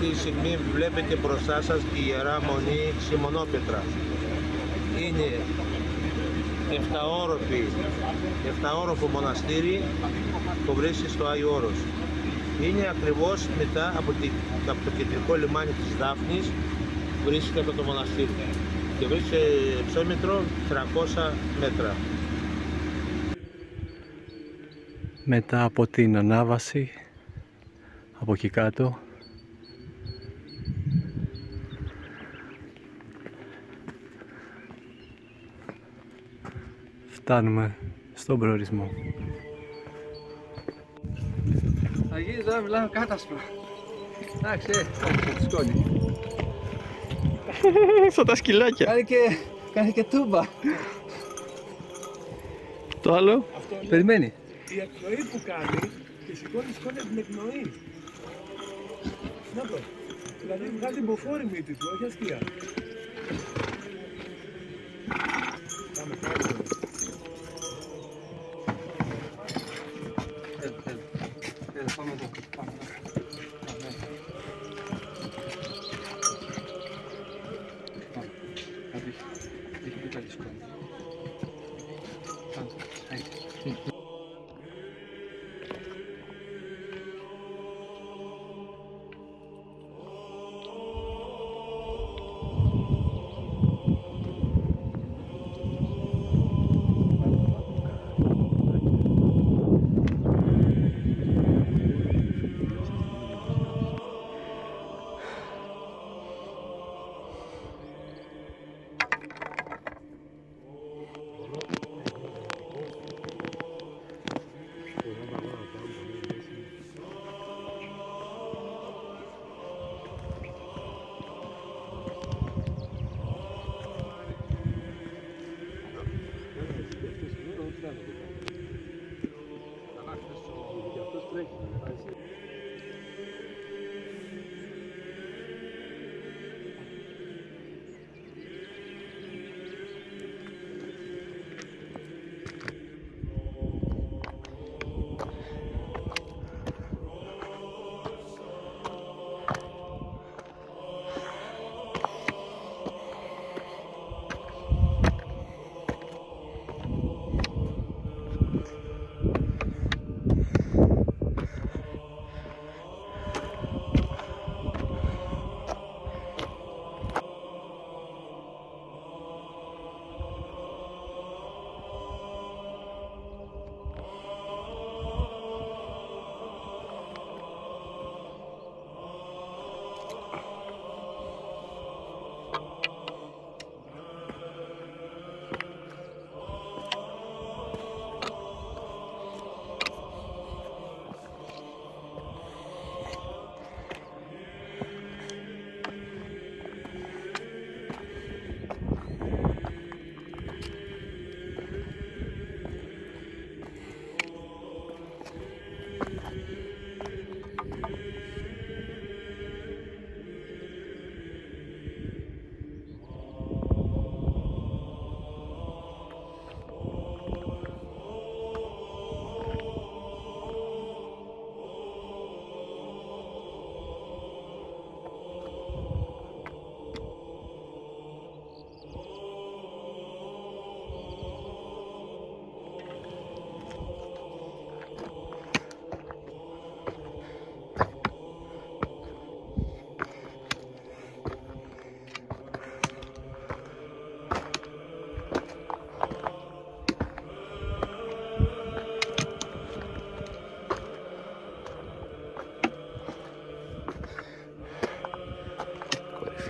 Αυτή τη στιγμή βλέπετε μπροστά σας τη Ιερά Μονή Σιμονόπετρα. Είναι 7όροφη, 7όροφο μοναστήρι που βρίσκεται στο Άγιο Όρος. Είναι ακριβώς μετά από, τη, από το κεντρικό λιμάνι της Δάφνης βρίσκεται αυτό το μοναστήρι και βρίσκεται ψώμετρο 300 μέτρα. μετά από την ανάβαση από εκεί κάτω φτάνουμε στον προορισμό Αγγίζει τώρα μιλάμε κάτασπρα. Εντάξει, ε, θα τη σκόνη. Στα τα σκυλάκια Κάνει και, κάνει και τούμπα. το άλλο Περιμένει. η εκπνοή που κάνει και σηκώνει σκόνη από την εκπνοή. Να το. Δηλαδή βγάζει μποφόρη μύτη του, όχι αστεία.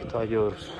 Tires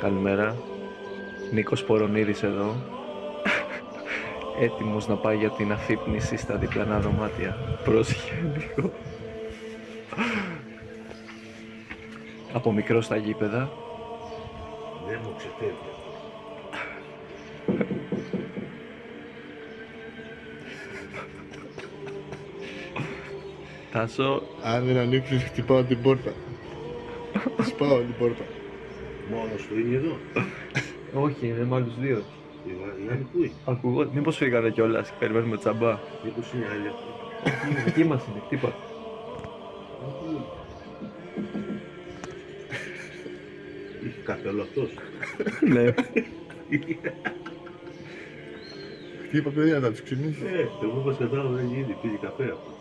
Καλημέρα. Νίκος Πορονίδης εδώ. Έτοιμος να πάει για την αφύπνιση στα διπλανά δωμάτια. Πρόσεχε Νίκο. Από μικρό στα γήπεδα. Δεν μου ξεφεύγει. Τάσο, Αν δεν ανοίξεις χτυπάω την πόρτα. Σπάω την πόρτα. Μόνος του είναι εδώ. όχι, είναι με άλλους δύο. Η η άλλη που είναι; Ακουγό, μήπως φύγανε κιόλας, περιμένουμε τσαμπά. Μήπως είναι άλλη. Εκεί μας είναι, χτύπα. Είχε καπέλο αυτός; ναι. Χτύπα παιδιά να τους ξυπνήσεις; Ε, εγώ όπως κατάλαβα δεν γίνει. Πήγε καφέ αυτό.